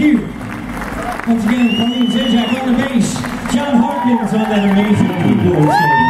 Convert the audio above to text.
Thank you. Once again, Pauline Zizak on the bass, John Hartman's on that amazing keyboard.